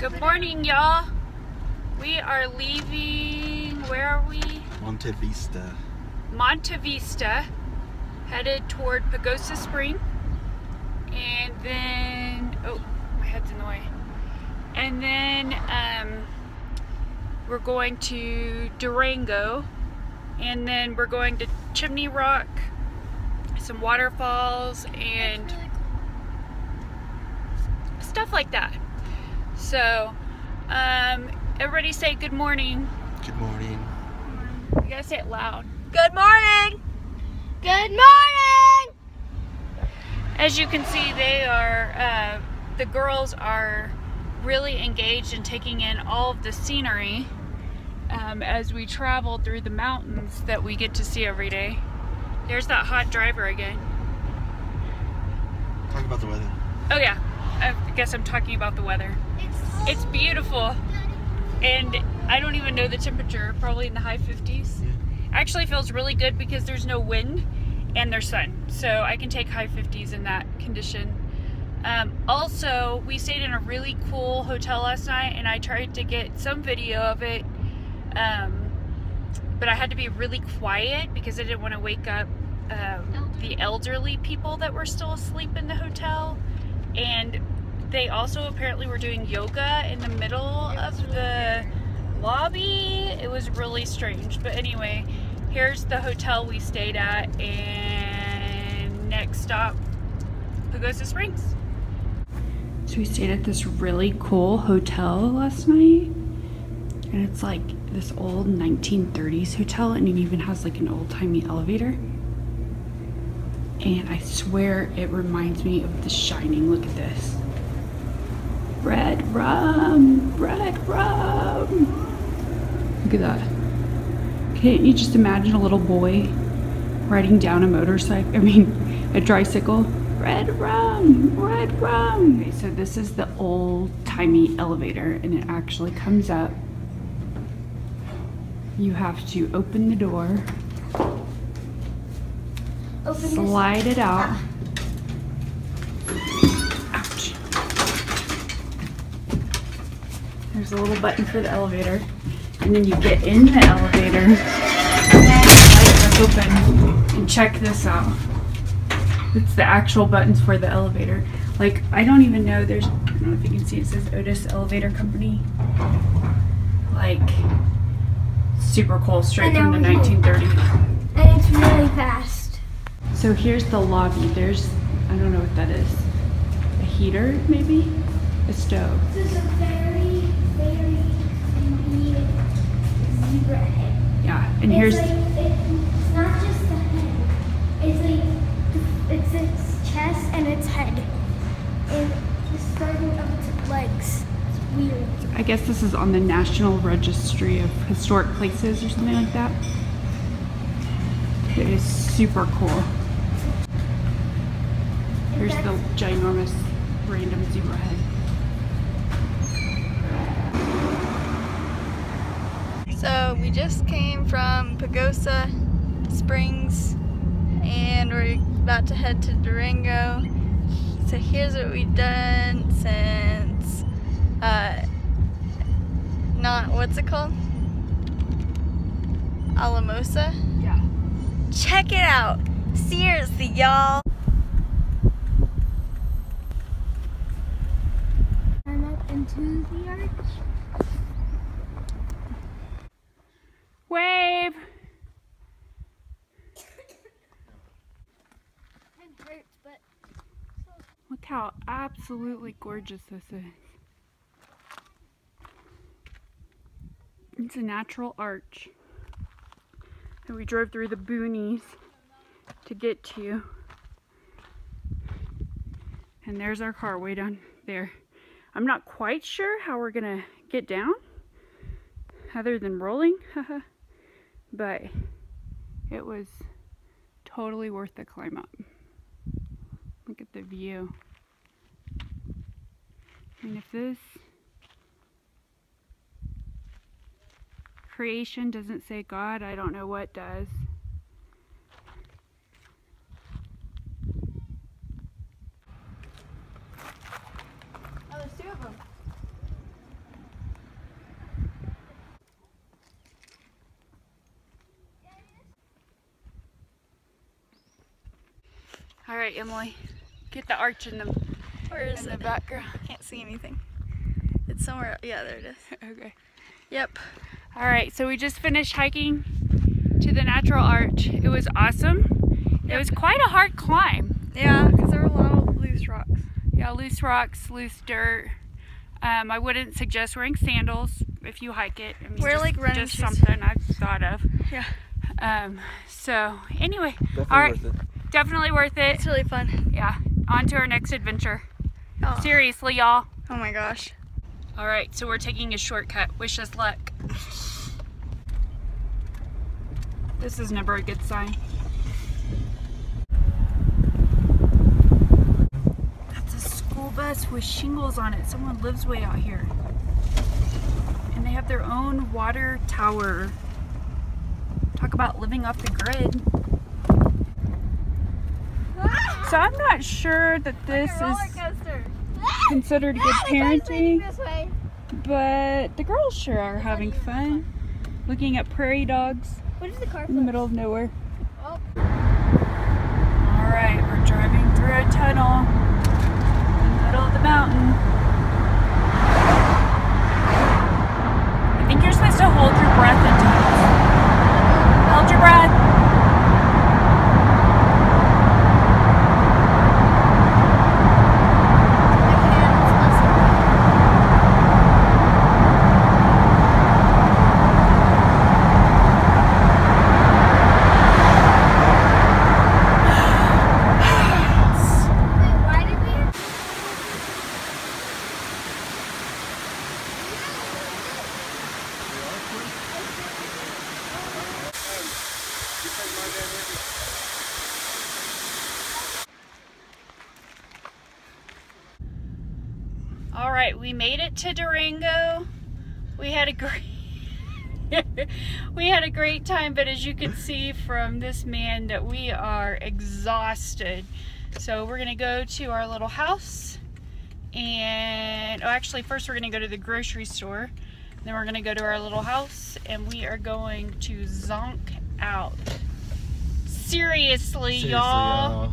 Good morning, y'all. We are leaving, where are we? Monte Vista. Monte Vista, headed toward Pagosa Spring. And then, oh, my head's in the way. And then um, we're going to Durango. And then we're going to Chimney Rock, some waterfalls, and stuff like that. So, um, everybody say good morning. Good morning. You gotta say it loud. Good morning. Good morning. As you can see, they are, uh, the girls are really engaged in taking in all of the scenery um, as we travel through the mountains that we get to see every day. There's that hot driver again. Talk about the weather. Oh yeah, I guess I'm talking about the weather. It's beautiful. And I don't even know the temperature, probably in the high 50s. Yeah. Actually feels really good because there's no wind and there's sun. So I can take high 50s in that condition. Um, also, we stayed in a really cool hotel last night and I tried to get some video of it. Um, but I had to be really quiet because I didn't want to wake up um, the elderly people that were still asleep in the hotel. And they also apparently were doing yoga in the middle of the lobby. It was really strange. But anyway, here's the hotel we stayed at and next stop, Pagosa Springs. So we stayed at this really cool hotel last night. And it's like this old 1930s hotel and it even has like an old-timey elevator. And I swear it reminds me of The Shining. Look at this. Red rum, red rum. Look at that. Can't you just imagine a little boy riding down a motorcycle? I mean, a tricycle. Red rum, red rum. Okay, so this is the old timey elevator and it actually comes up. You have to open the door, Open slide it out. Ah. Ouch. There's a little button for the elevator. And then you get in the elevator, slide it back open, and check this out. It's the actual buttons for the elevator. Like, I don't even know, there's, I don't know if you can see, it says Otis Elevator Company. Like, super cool, straight from the 1930s. And it's really fast. So here's the lobby. There's, I don't know what that is. A heater, maybe? A stove. This is a very, very neat zebra head. Yeah, and It's here's, like, it's not just the head. It's like it's its chest and its head, and the starting of its legs. It's weird. I guess this is on the National Registry of Historic Places or something like that. It is super cool. Here's the ginormous random zebra head. So we just came from Pagosa Springs and we're about to head to Durango. So here's what we've done since uh not what's it called? Alamosa? Yeah. Check it out. Seriously, y'all. Climb up into the arch. Wave! Hurts, but Look how absolutely gorgeous this is. It's a natural arch that we drove through the boonies to get to. And there's our car way down there. I'm not quite sure how we're gonna get down other than rolling, but it was totally worth the climb up. Look at the view. And if this creation doesn't say God, I don't know what does. Right, Emily. Get the arch in the, Where is in the it? background. I can't see anything. It's somewhere. Yeah, there it is. Okay. Yep. All right, so we just finished hiking to the natural arch. It was awesome. It was quite a hard climb. Yeah, because there were a lot of loose rocks. Yeah, loose rocks, loose dirt. Um, I wouldn't suggest wearing sandals if you hike it. I mean, Wear, just, like, running just shoes. something I've thought of. Yeah. Um, so anyway, Definitely All right. Definitely worth it. It's really fun. Yeah, on to our next adventure. Oh, Seriously, y'all. oh my gosh. All right, so we're taking a shortcut. Wish us luck. This is never a good sign. That's a school bus with shingles on it. Someone lives way out here. And they have their own water tower. Talk about living off the grid. So I'm not sure that this is coaster. considered good parenting. But the girls sure are having fun looking at prairie dogs What is the car in the middle of nowhere. Oh. All right, we're driving through a tunnel in the middle of the mountain. All right, we made it to Durango. We had a great we had a great time, but as you can see from this man that we are exhausted. So we're gonna go to our little house and oh actually first we're gonna go to the grocery store. Then we're gonna go to our little house and we are going to zonk out. Seriously, Seriously, y'all. y'all.